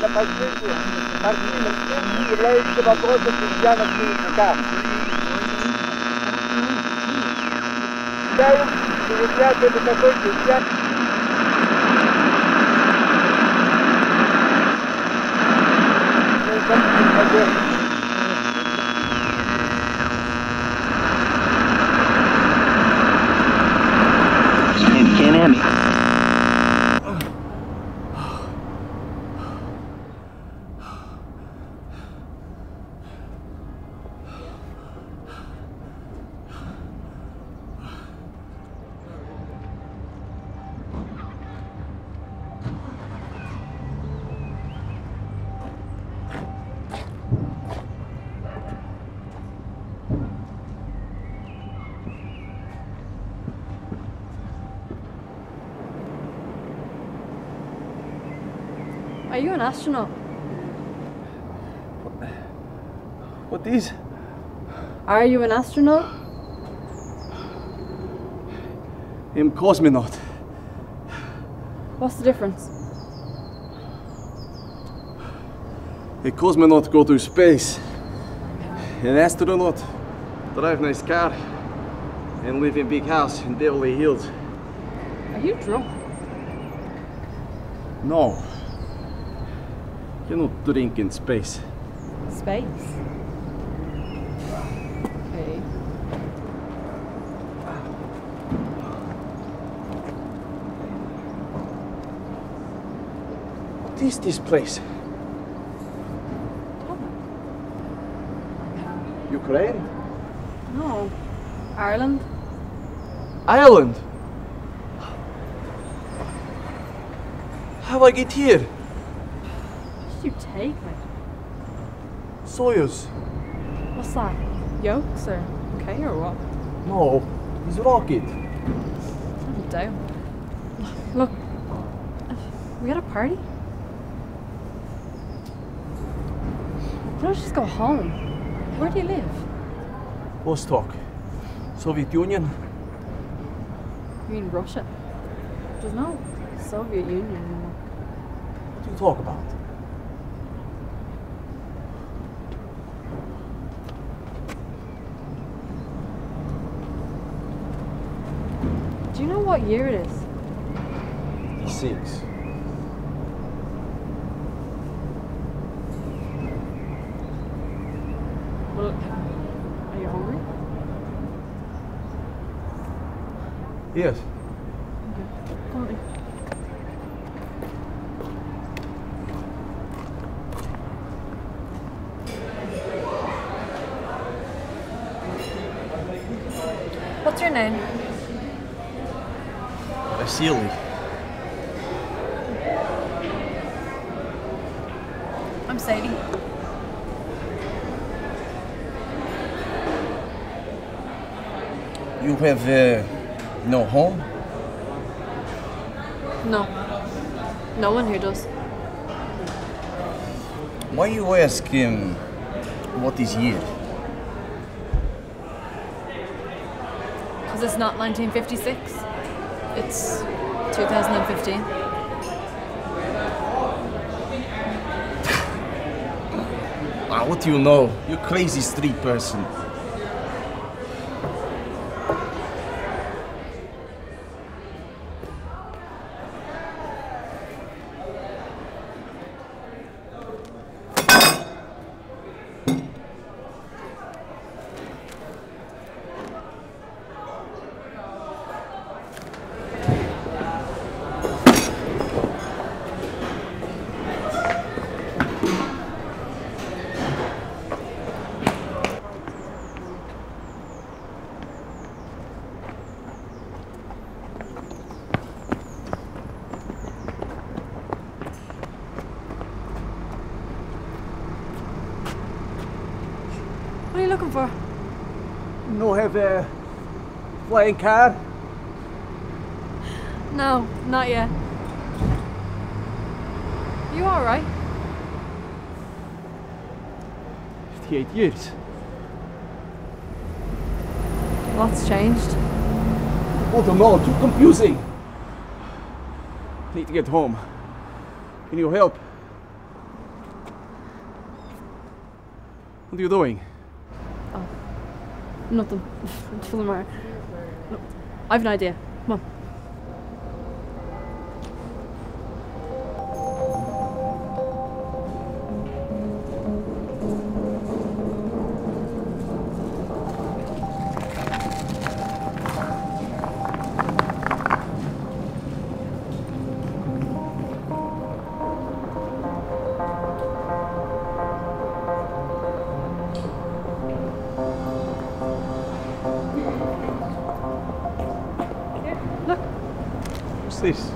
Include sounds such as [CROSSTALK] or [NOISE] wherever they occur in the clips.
на поддержку партийных тем, являющихся вопросом крестьян в Киевниках. Считаю, что является это такой крестьян, Thank you. Are you an astronaut? What these? Are you an astronaut? I'm cosmonaut. What's the difference? A cosmonaut go to space. An astronaut drive nice car and live in big house in Beverly Hills. Are you drunk? No. You don't drink in space. Space. Okay. What is this place? Ukraine? No. Ireland? Ireland? How I get here? You take me? Soyuz? What's that? Yolks or okay or what? No, it's rocket. Settle down. Look, we got a party. Why don't you just go home? Where do you live? Vostok. Soviet Union? You mean Russia? There's no Soviet Union anymore. What do you talk about? Do you know what year it is? Six. Well, are you hungry? Yes. Come on. What's your name? Vasily. I'm Sadie. You have uh, no home? No. No one here does. Why you ask him what is year? Because it's not 1956. It's 2015. Ah, what do you know? You crazy street person. of a flying car? No, not yet. You alright? 58 years. What's changed? Oh, the mall, too confusing. Need to get home. Can you help? What are you doing? Nothing. Full of mar. No, I've an idea. Come on. What's this?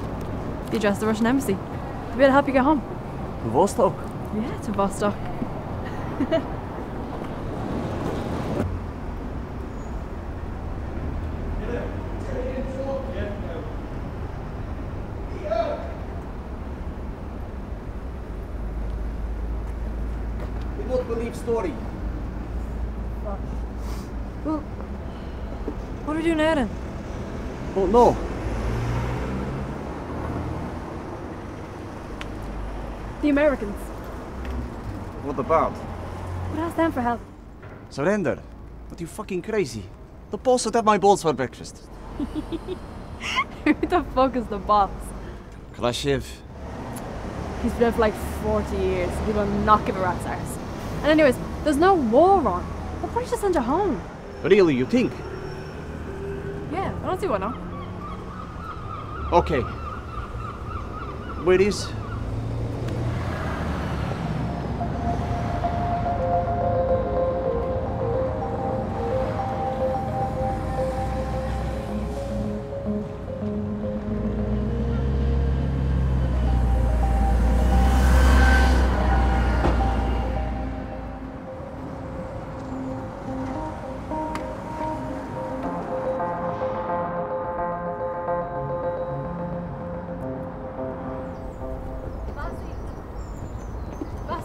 The address of the Russian embassy. To be able to help you get home. To Vostok? Yeah, to Vostok. You won't believe story. Well, what do we do now then? Oh no. The Americans. What about? Would ask them for help. Surrender? What you fucking crazy? The boss would have my balls for breakfast. [LAUGHS] Who the fuck is the boss? Khrushchev. He's been for like 40 years. He will not give a rat's arse. And anyways, there's no war on. Why don't you just send you home? Really, you think? Yeah, I don't see why not. Okay. Where is?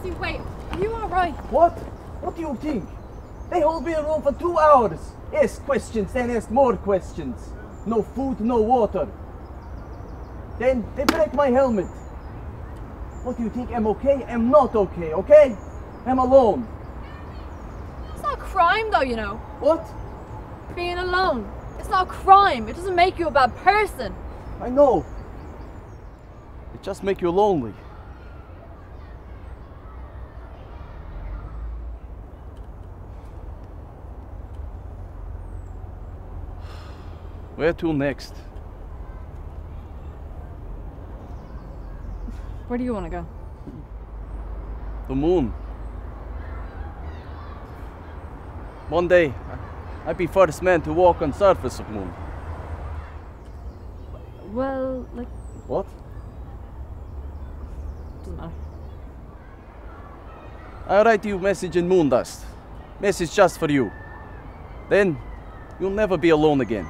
Lassie, wait. You are you alright? What? What do you think? They hold me in room for two hours. Ask questions, then ask more questions. No food, no water. Then they break my helmet. What do you think? I'm okay? I'm not okay, okay? I'm alone. It's not a crime though, you know. What? Being alone. It's not a crime. It doesn't make you a bad person. I know. It just make you lonely. Where to next? Where do you want to go? The moon. One day, I- I'd be first man to walk on surface of moon. Well, like, What? doesn't matter. I'll write you message in moon dust. Message just for you. Then, you'll never be alone again.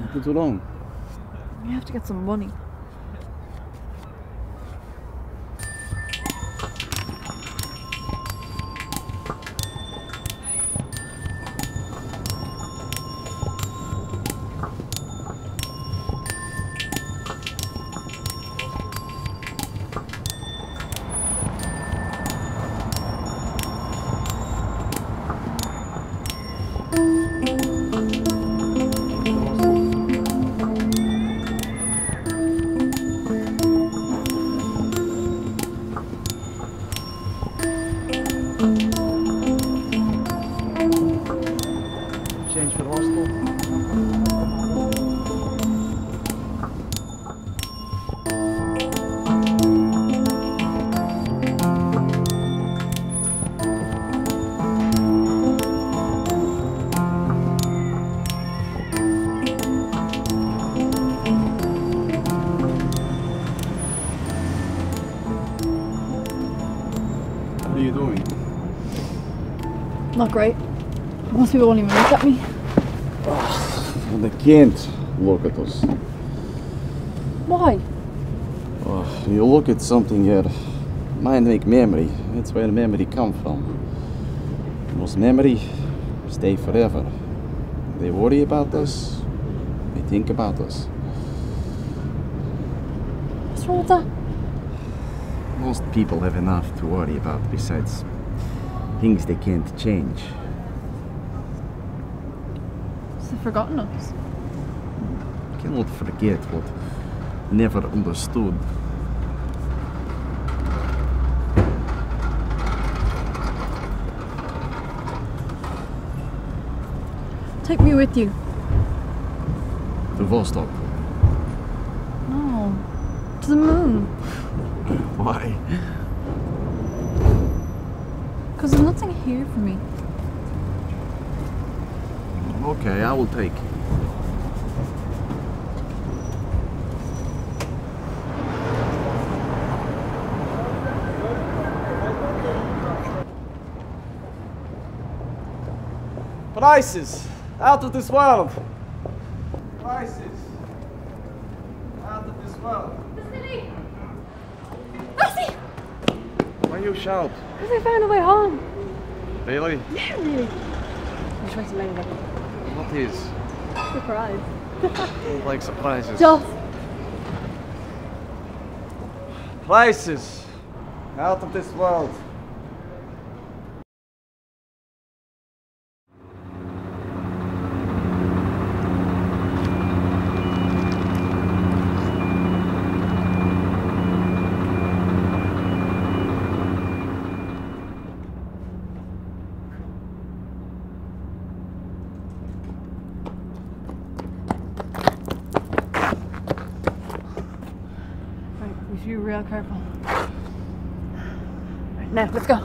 Not for too long. We have to get some money. Not great. Most people won't even look at me. Oh, they can't look at us. Why? Oh, you look at something here, mind make memory. That's where the memory come from. Most memory stay forever. They worry about us. They think about us. What's wrong with that? Most people have enough to worry about besides things they can't change. They've forgotten us. Cannot forget what never understood. Take me with you. The Vostok. No. To the moon. Why? Because there's nothing here for me. Okay, I will take you. Prices out of this world. Prices out of this world. Bessie! Why you shout? Because I found a way home. Really? Yeah, really. I'm trying to later. What is? Surprise. Like surprises. Just. Prices out of this world. Right, we should be real careful. Right, now, let's go.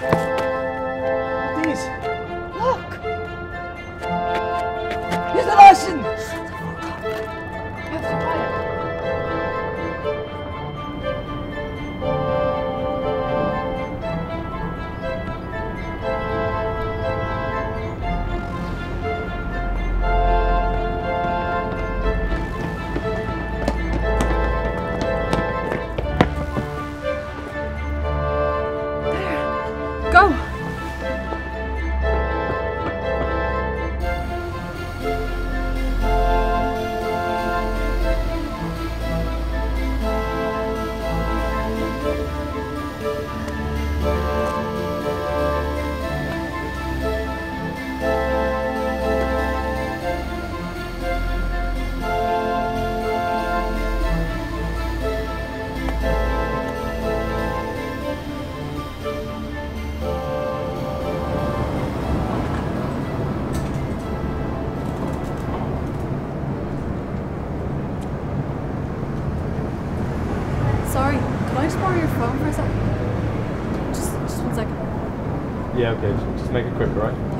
These. Okay, just, make it quick, alright?